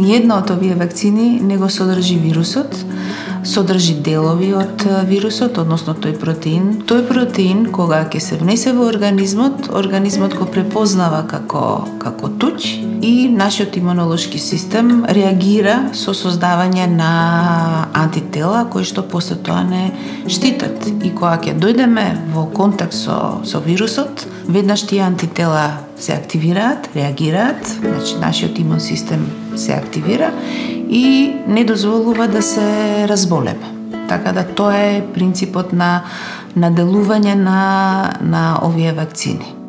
Ниедна од овие вакцини не го содржи вирусот, содржи делови од вирусот, односно тој протеин. Тој протеин кога ќе се внесе во организмот, организмот го препознава како како туч и нашиот имунолошки систем реагира со создавање на антитела кои што после тоа не штитат. И кога ќе дојдеме во контакт со со вирусот, веднаш тие антитела се активираат, реагираат, значи нашиот имун систем се активира и не дозволува да се разболеме. Така да тоа е принципот на на делување на на овие вакцини.